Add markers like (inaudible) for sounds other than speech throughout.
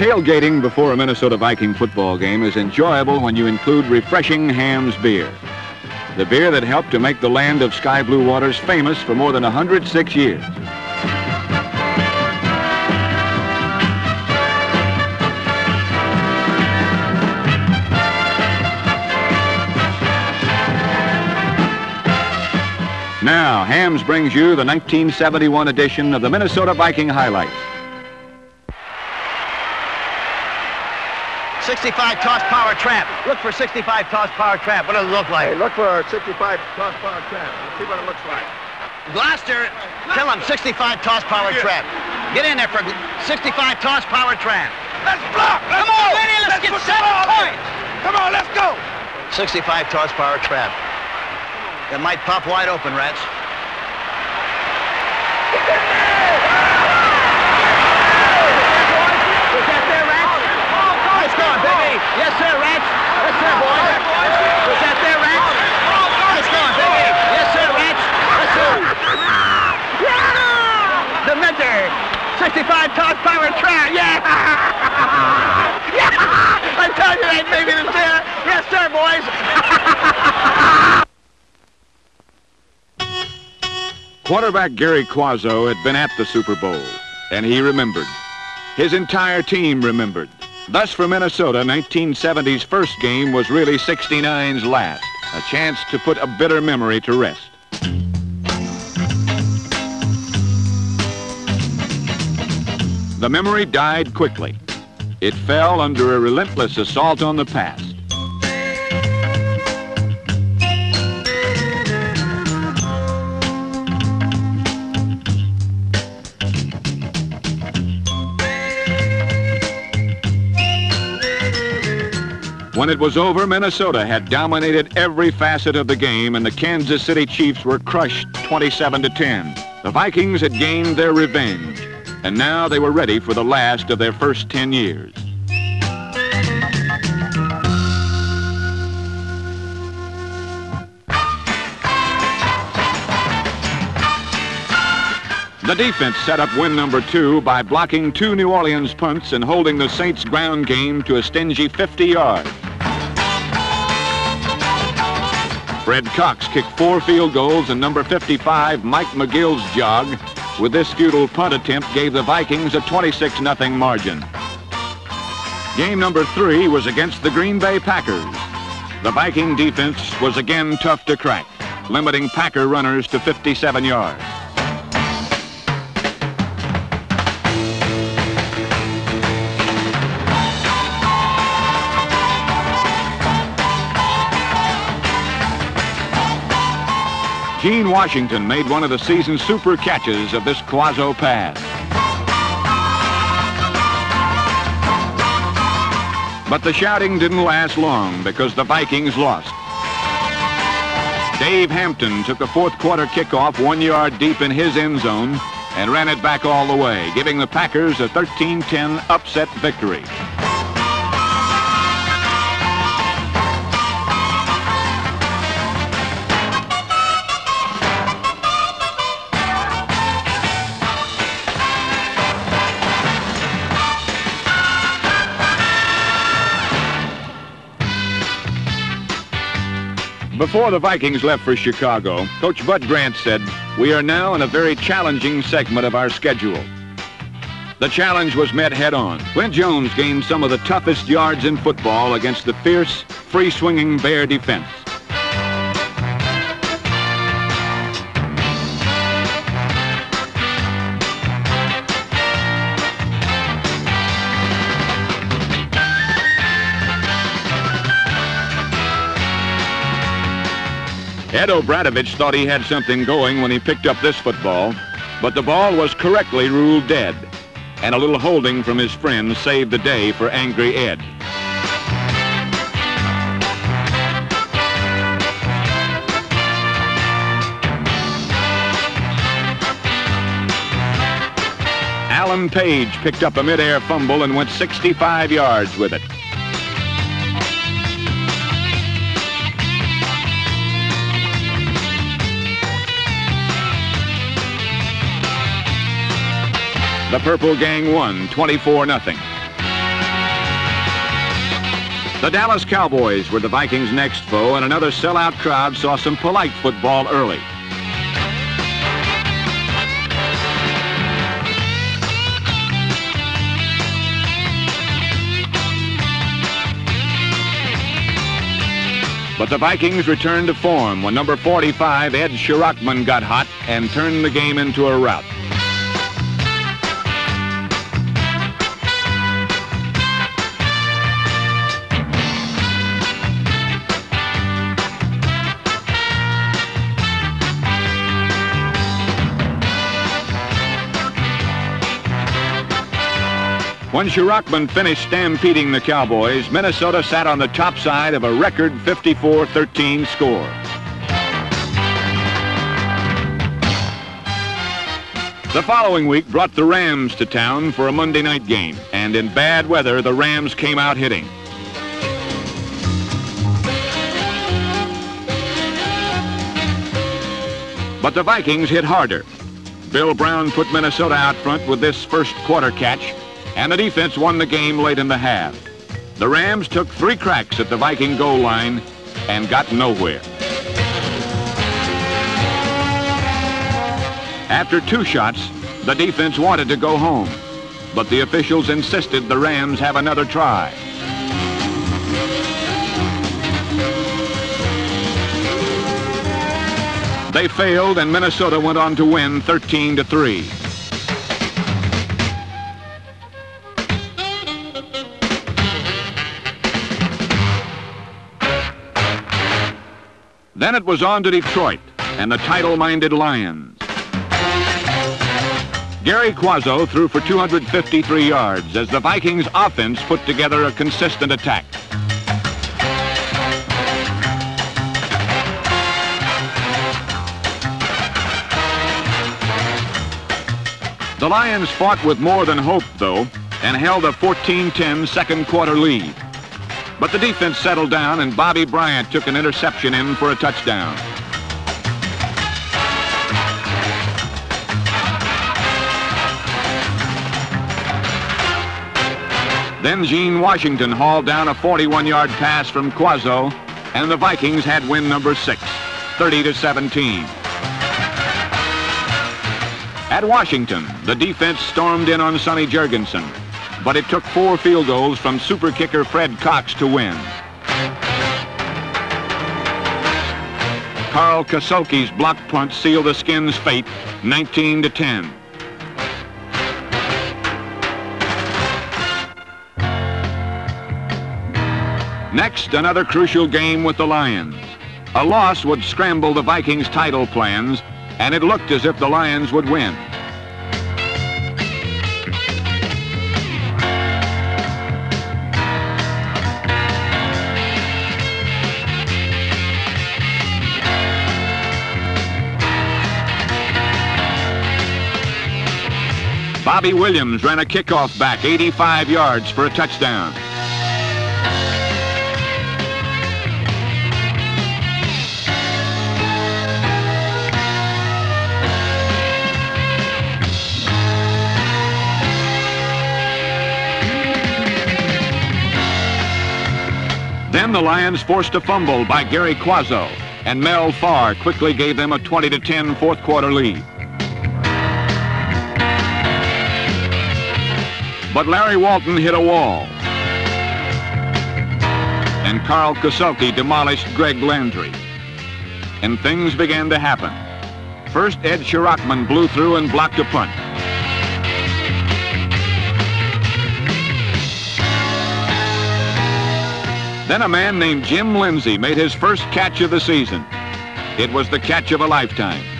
Tailgating before a Minnesota Viking football game is enjoyable when you include refreshing Hamm's beer. The beer that helped to make the land of sky blue waters famous for more than 106 years. Now, Hamm's brings you the 1971 edition of the Minnesota Viking Highlights. 65 toss power trap. Look for 65 toss power trap. What does it look like? Hey, look for 65 toss power trap. Let's see what it looks like. Gloucester, tell him 65 toss power trap. Get in there for 65 toss power trap. Let's block. Let's Come on, go. Vinny, let's get seven the ball in. points. Come on, let's go. 65 toss power trap. It might pop wide open, Rats. Was that there, Rats? Nice going, baby. Yes, sir, Rats. Yes, sir, boys. Was that there, Rats? Nice going, baby. Yes, sir, Rats. Yes, sir. Yeah! The Mentor. 65 toss power trap. Yeah! (laughs) yeah! I tell you that, baby, that's there. Yes, sir, boys. (laughs) Quarterback Gary Cuozzo had been at the Super Bowl, and he remembered. His entire team remembered. Thus, for Minnesota, 1970's first game was really 69's last, a chance to put a bitter memory to rest. The memory died quickly. It fell under a relentless assault on the past. When it was over, Minnesota had dominated every facet of the game, and the Kansas City Chiefs were crushed 27 to 10. The Vikings had gained their revenge, and now they were ready for the last of their first 10 years. The defense set up win number two by blocking two New Orleans punts and holding the Saints' ground game to a stingy 50 yards. Fred Cox kicked four field goals, and number 55, Mike McGill's jog, with this futile punt attempt, gave the Vikings a 26-0 margin. Game number three was against the Green Bay Packers. The Viking defense was again tough to crack, limiting Packer runners to 57 yards. Gene Washington made one of the season's super catches of this Cuozzo pass. But the shouting didn't last long because the Vikings lost. Dave Hampton took a fourth quarter kickoff one yard deep in his end zone and ran it back all the way, giving the Packers a 13-10 upset victory. Before the Vikings left for Chicago, Coach Bud Grant said, We are now in a very challenging segment of our schedule. The challenge was met head on. Clint Jones gained some of the toughest yards in football against the fierce, free-swinging Bear defense. Ed O'Bradovich thought he had something going when he picked up this football, but the ball was correctly ruled dead, and a little holding from his friend saved the day for Angry Ed. Alan Page picked up a midair fumble and went 65 yards with it. The Purple Gang won 24 0 The Dallas Cowboys were the Vikings' next foe, and another sellout crowd saw some polite football early. But the Vikings returned to form when number 45, Ed Sharockman, got hot and turned the game into a rout. When Sharockman finished stampeding the Cowboys, Minnesota sat on the top side of a record 54-13 score. The following week brought the Rams to town for a Monday night game, and in bad weather, the Rams came out hitting. But the Vikings hit harder. Bill Brown put Minnesota out front with this first quarter catch, and the defense won the game late in the half. The Rams took three cracks at the Viking goal line and got nowhere. After two shots, the defense wanted to go home, but the officials insisted the Rams have another try. They failed and Minnesota went on to win 13 to 3. Then it was on to Detroit and the title-minded Lions. Gary Cuozzo threw for 253 yards as the Vikings offense put together a consistent attack. The Lions fought with more than hope, though, and held a 14-10 second quarter lead. But the defense settled down and Bobby Bryant took an interception in for a touchdown. Then Gene Washington hauled down a 41-yard pass from Cuozzo, and the Vikings had win number six, 30 to 17. At Washington, the defense stormed in on Sonny Jurgensen, but it took four field goals from super kicker Fred Cox to win. Karl Kassulke's block punt sealed the Skins' fate, 19 to 10. Next, another crucial game with the Lions. A loss would scramble the Vikings' title plans, and it looked as if the Lions would win. Bobby Williams ran a kickoff back 85 yards for a touchdown. Then the Lions forced a fumble by Gary Cuozzo, and Mel Farr quickly gave them a 20 to 10 fourth quarter lead. But Larry Walton hit a wall. And Karl Kassulke demolished Greg Landry. And things began to happen. First, Ed Sharockman blew through and blocked a punt. Then a man named Jim Lindsey made his first catch of the season. It was the catch of a lifetime.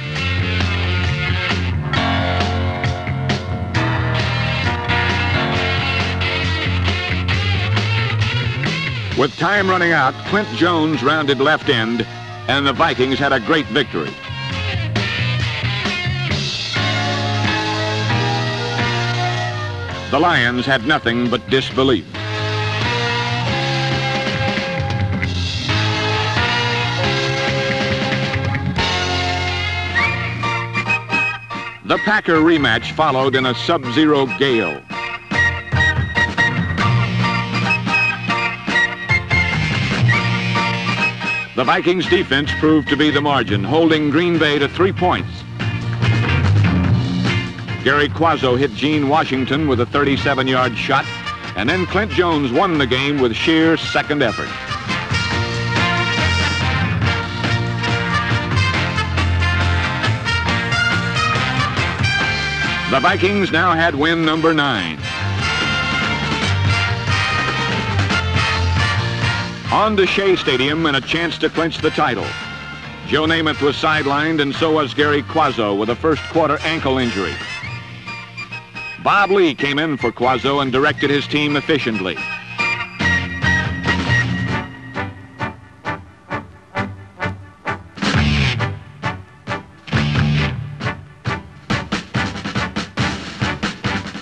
With time running out, Clint Jones rounded left end, and the Vikings had a great victory. The Lions had nothing but disbelief. The Packer rematch followed in a sub-zero gale. The Vikings defense proved to be the margin, holding Green Bay to three points. Gary Cuozzo hit Gene Washington with a 37-yard shot, and then Clint Jones won the game with sheer second effort. The Vikings now had win number nine. On to Shea Stadium and a chance to clinch the title. Joe Namath was sidelined and so was Gary Cuozzo with a first quarter ankle injury. Bob Lee came in for Cuozzo and directed his team efficiently.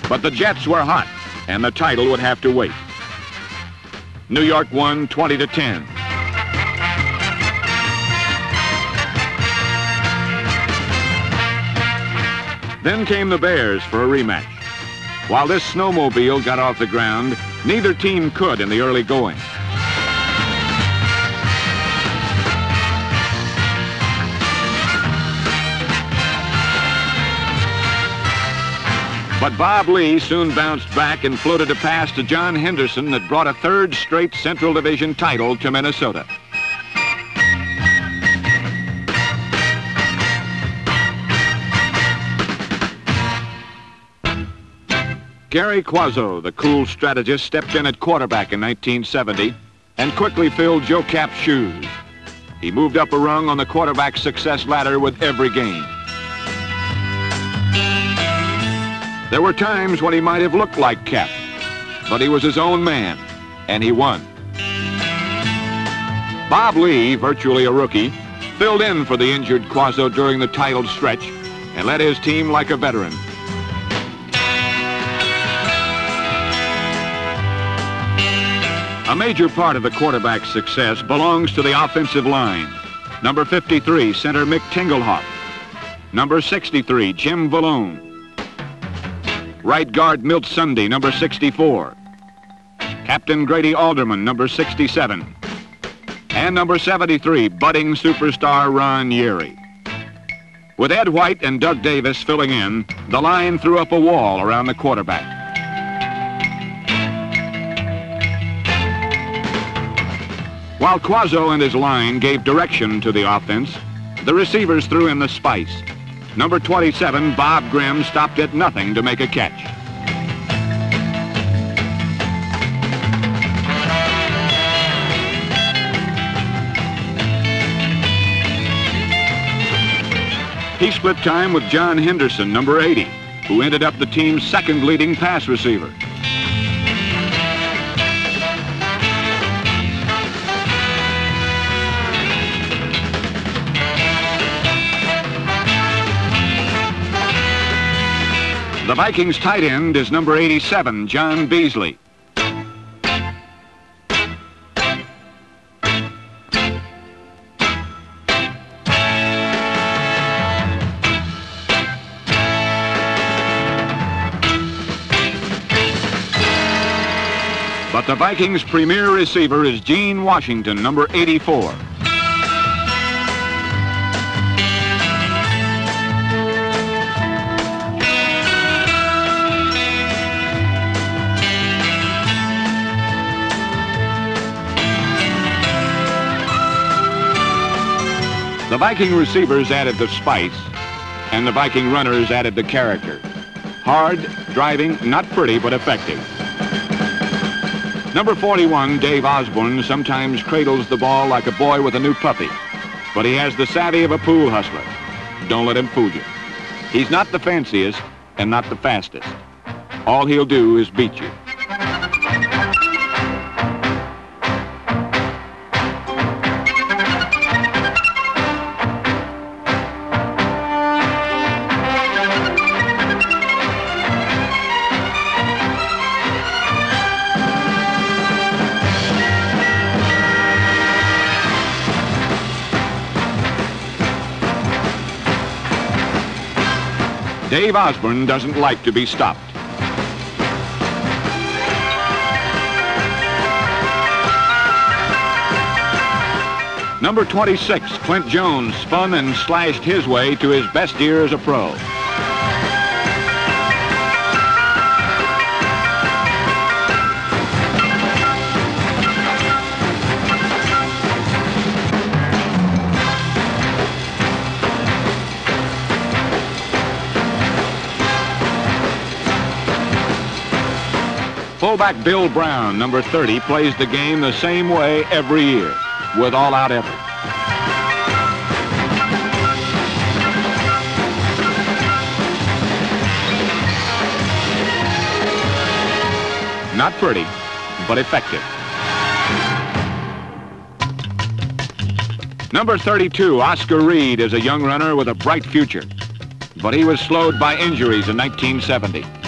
But the Jets were hot, and the title would have to wait. New York won 20 to 10. Then came the Bears for a rematch. While this snowmobile got off the ground, neither team could in the early going. But Bob Lee soon bounced back and floated a pass to John Henderson that brought a third straight Central Division title to Minnesota. Gary Cuozzo, the cool strategist, stepped in at quarterback in 1970 and quickly filled Joe Kapp's shoes. He moved up a rung on the quarterback success ladder with every game. There were times when he might have looked like Kapp, but he was his own man, and he won. Bob Lee, virtually a rookie, filled in for the injured Cuozzo during the titled stretch and led his team like a veteran. A major part of the quarterback's success belongs to the offensive line. Number 53, center Mick Tingelhoff. Number 63, Jim Vellone. Right guard Milt Sunde, number 64. Captain Grady Alderman, number 67. And number 73, budding superstar Ron Yary. With Ed White and Doug Davis filling in, the line threw up a wall around the quarterback. While Cuozzo and his line gave direction to the offense, the receivers threw in the spice. Number 27, Bob Grim, stopped at nothing to make a catch. He split time with John Henderson, number 80, who ended up the team's second leading pass receiver. The Vikings tight end is number 87, John Beasley. But the Vikings' premier receiver is Gene Washington, number 84. Viking receivers added the spice, and the Viking runners added the character. Hard, driving, not pretty, but effective. Number 41, Dave Osborne, sometimes cradles the ball like a boy with a new puppy, but he has the savvy of a pool hustler. Don't let him fool you. He's not the fanciest and not the fastest. All he'll do is beat you. Dave Osborne doesn't like to be stopped. Number 26, Clint Jones, spun and slashed his way to his best year as a pro. Fullback Bill Brown, number 30, plays the game the same way every year, with all-out effort. Not pretty, but effective. Number 32, Oscar Reed, is a young runner with a bright future, but he was slowed by injuries in 1970.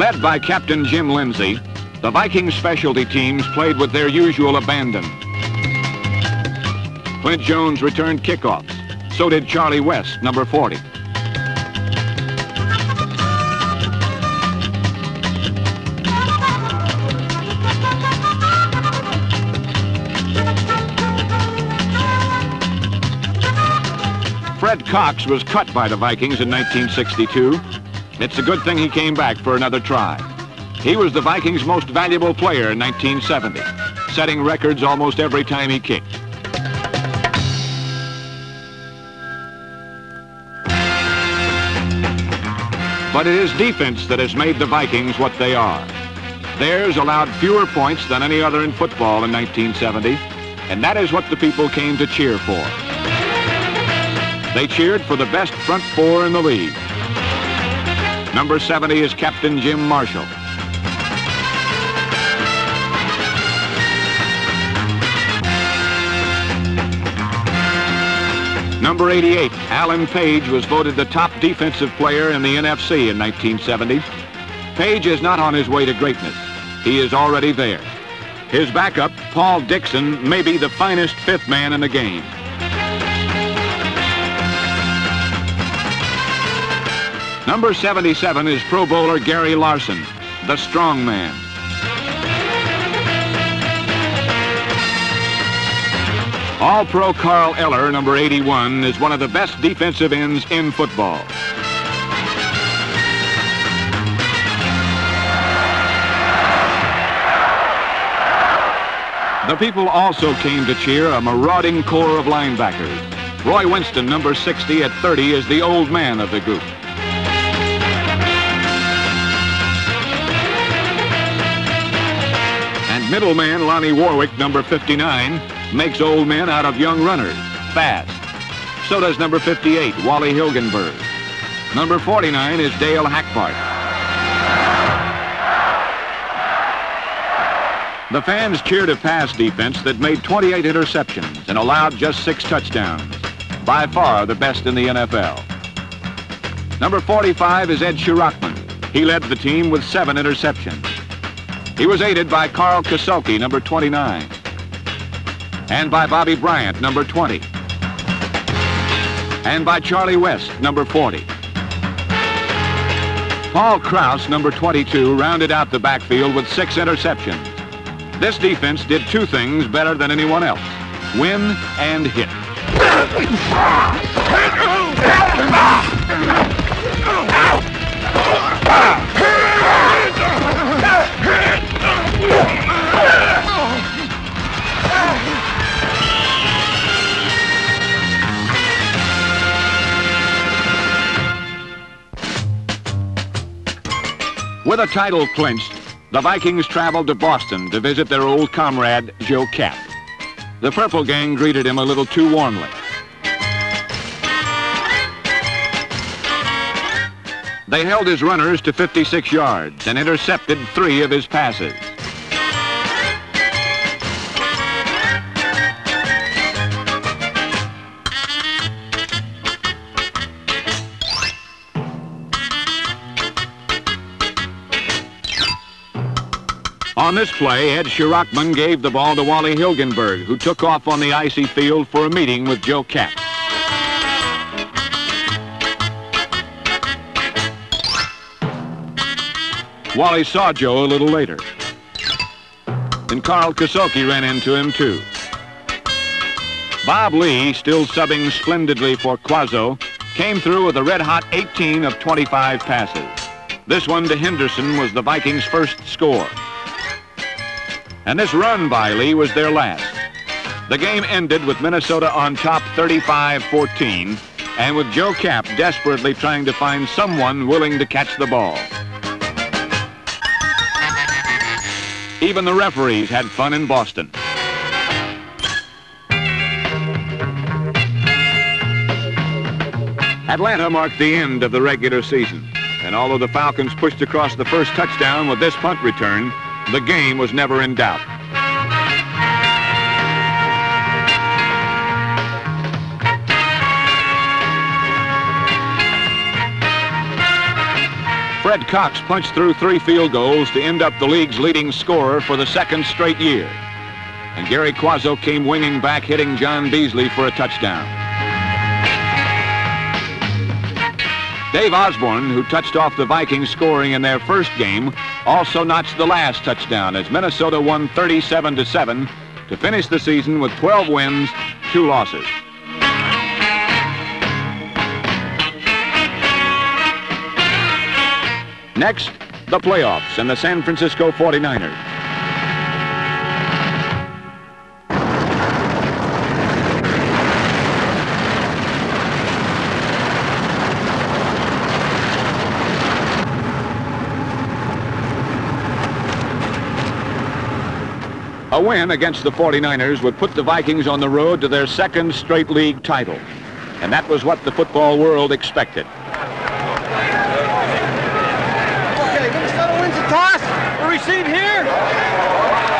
Led by Captain Jim Lindsey, the Vikings specialty teams played with their usual abandon. Clint Jones returned kickoffs. So did Charlie West, number 40. Fred Cox was cut by the Vikings in 1962. It's a good thing he came back for another try. He was the Vikings' most valuable player in 1970, setting records almost every time he kicked. But it is defense that has made the Vikings what they are. Theirs allowed fewer points than any other in football in 1970, and that is what the people came to cheer for. They cheered for the best front four in the league. Number 70 is Captain Jim Marshall. Number 88, Alan Page, was voted the top defensive player in the NFC in 1970. Page is not on his way to greatness. He is already there. His backup, Paul Dickson, may be the finest fifth man in the game. Number 77 is Pro Bowler Gary Larsen, the strong man. All-Pro Carl Eller, number 81, is one of the best defensive ends in football. The people also came to cheer a marauding corps of linebackers. Roy Winston, number 60 at 30, is the old man of the group. Middleman Lonnie Warwick, number 59, makes old men out of young runners, fast. So does number 58, Wally Hilgenberg. Number 49 is Dale Hackbart. The fans cheered a pass defense that made 28 interceptions and allowed just six touchdowns. By far the best in the NFL. Number 45 is Ed Sharockman. He led the team with seven interceptions. He was aided by Karl Kassulke, number 29, and by Bobby Bryant, number 20, and by Charlie West, number 40. Paul Krause, number 22, rounded out the backfield with six interceptions. This defense did two things better than anyone else, win and hit. With a title clinched, the Vikings traveled to Boston to visit their old comrade, Joe Kapp. The Purple Gang greeted him a little too warmly. They held his runners to 56 yards and intercepted three of his passes. On this play, Ed Sharockman gave the ball to Wally Hilgenberg, who took off on the icy field for a meeting with Joe Kapp. Wally saw Joe a little later. And Karl Kassulke ran into him, too. Bob Lee, still subbing splendidly for Cuozzo, came through with a red-hot 18 of 25 passes. This one to Henderson was the Vikings' first score. And this run by Lee was their last. The game ended with Minnesota on top 35-14 and with Joe Kapp desperately trying to find someone willing to catch the ball. Even the referees had fun in Boston. Atlanta marked the end of the regular season. And although the Falcons pushed across the first touchdown with this punt return, the game was never in doubt. Fred Cox punched through three field goals to end up the league's leading scorer for the second straight year. And Gary Cuozzo came winging back, hitting John Beasley for a touchdown. Dave Osborne, who touched off the Vikings scoring in their first game, also notched the last touchdown as Minnesota won 37 to 7 to finish the season with 12 wins, 2 losses. Next, the playoffs and the San Francisco 49ers. A win against the 49ers would put the Vikings on the road to their second straight league title. And that was what the football world expected. Okay, Minnesota wins the toss. We receive here.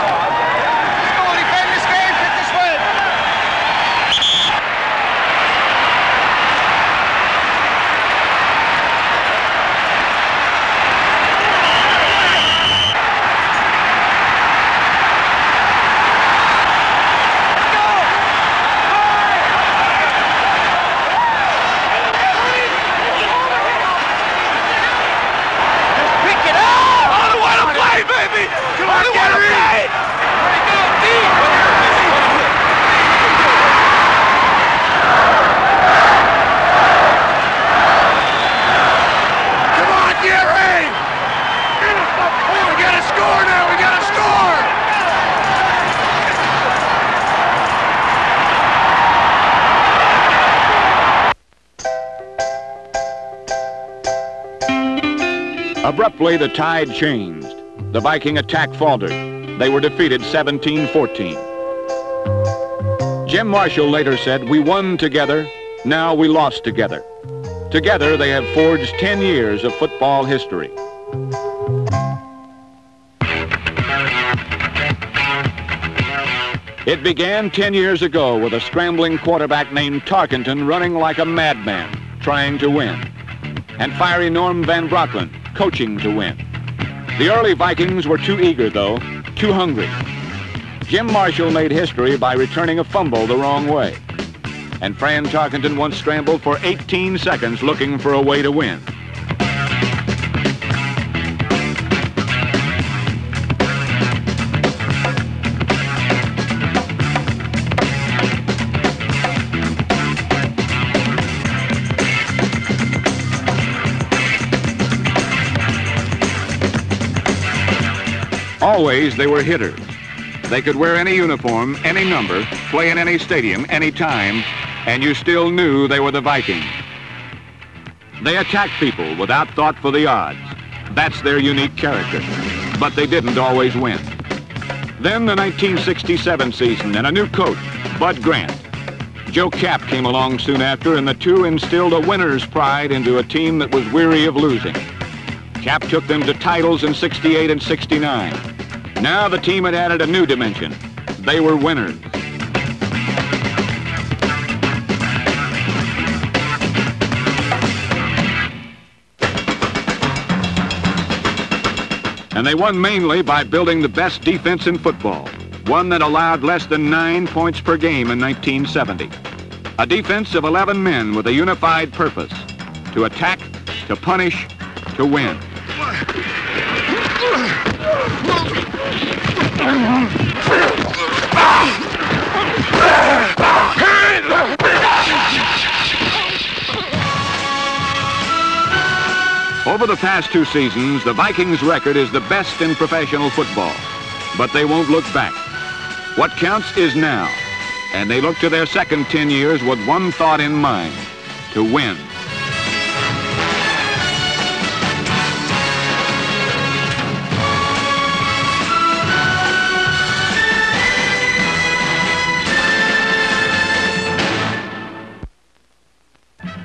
Abruptly, the tide changed. The Viking attack faltered. They were defeated 17-14. Jim Marshall later said, we won together, now we lost together. Together, they have forged 10 years of football history. It began 10 years ago with a scrambling quarterback named Tarkenton running like a madman, trying to win. And fiery Norm Van Brocklin coaching to win. The early Vikings were too eager, though, too hungry. Jim Marshall made history by returning a fumble the wrong way. And Fran Tarkenton once scrambled for 18 seconds looking for a way to win. Always they were hitters. They could wear any uniform, any number, play in any stadium, any time, and you still knew they were the Vikings. They attacked people without thought for the odds. That's their unique character. But they didn't always win. Then the 1967 season and a new coach, Bud Grant. Joe Kapp came along soon after, and the two instilled a winner's pride into a team that was weary of losing. Kapp took them to titles in 68 and 69. Now the team had added a new dimension. They were winners. And they won mainly by building the best defense in football, one that allowed less than nine points per game in 1970. A defense of 11 men with a unified purpose, to attack, to punish, to win. Over the past two seasons, the Vikings' record is the best in professional football. But they won't look back. What counts is now. And they look to their second 10 years with one thought in mind, to win.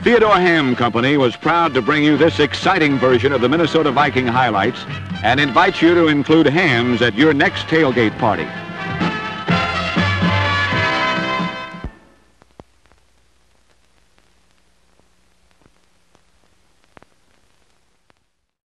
Theodore Hamm Company was proud to bring you this exciting version of the Minnesota Viking highlights and invites you to include Hamm's at your next tailgate party.